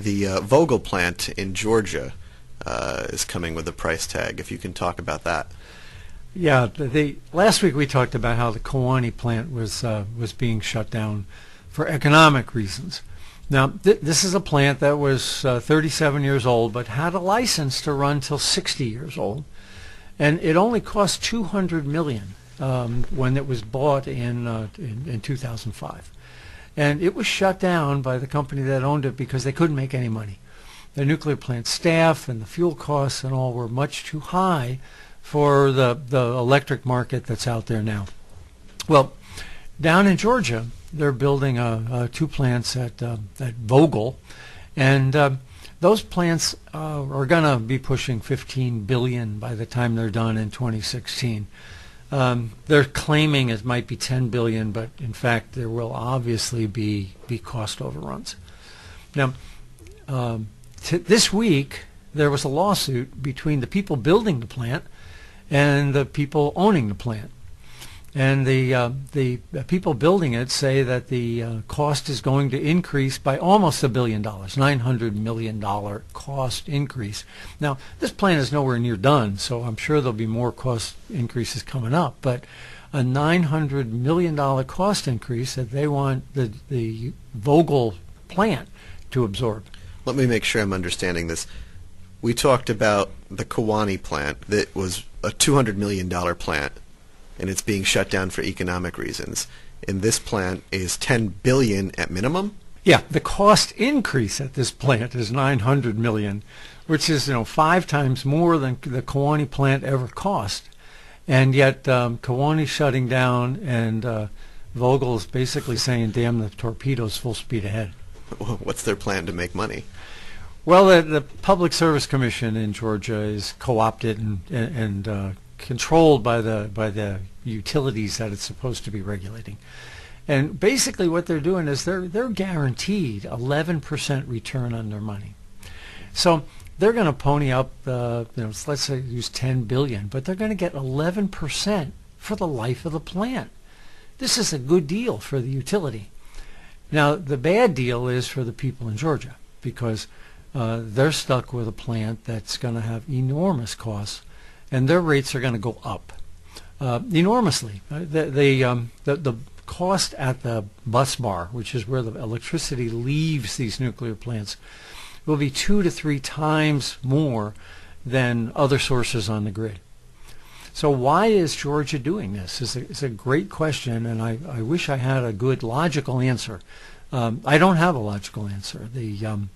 the uh, Vogtle plant in Georgia uh, is coming with a price tag. If you can talk about that. Yeah, the, the last week we talked about how the Kewaunee plant was uh, was being shut down for economic reasons. Now, th- this is a plant that was uh, 37 years old, but had a license to run till 60 years old, and it only cost 200 million um, when it was bought in, uh, in in 2005, and it was shut down by the company that owned it because they couldn't make any money. The nuclear plant staff and the fuel costs and all were much too high for the the electric market that's out there now. Well, down in Georgia, they're building uh, uh, two plants at uh, at Vogtle, and uh, those plants uh, are going to be pushing 15 billion by the time they're done in 2016. Um, they're claiming it might be 10 billion, but in fact there will obviously be be cost overruns. Now, um, this week there was a lawsuit between the people building the plant and the people owning the plant. And the uh, the people building it say that the uh, cost is going to increase by almost a billion dollars, nine hundred million dollar cost increase. Now this plant is nowhere near done, so I'm sure there'll be more cost increases coming up. But a nine hundred million dollar cost increase that they want the the Vogtle plant to absorb. Let me make sure I'm understanding this. We talked about the Kewaunee plant that was a $200 million plant and it's being shut down for economic reasons. And this plant is 10 billion at minimum. Yeah, the cost increase at this plant is 900 million, which is you know five times more than the Kewaunee plant ever cost, and yet um, Kewaunee shutting down and uh, Vogtle is basically saying, "Damn the torpedoes, full speed ahead." What's their plan to make money? Well, the, the Public Service Commission in Georgia is co-opted and, and, and uh, controlled by the by the utilities that it's supposed to be regulating. And basically what they're doing is they're they're guaranteed 11% return on their money. So they're going to pony up the you know let's say use 10 billion, but they're going to get 11% for the life of the plant. This is a good deal for the utility. Now the bad deal is for the people in Georgia because uh, they're stuck with a plant that's going to have enormous costs and their rates are going to go up uh, enormously. Uh, the the, um, the the cost at the bus bar, which is where the electricity leaves these nuclear plants, will be two to three times more than other sources on the grid. So why is Georgia doing this? It's a, it's a great question, and I, I wish I had a good logical answer. Um, I don't have a logical answer. The, um,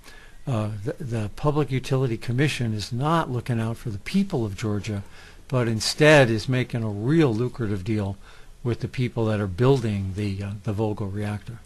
uh, the, the Public Utility Commission is not looking out for the people of Georgia, but instead is making a real lucrative deal with the people that are building the uh, the Vogtle reactor.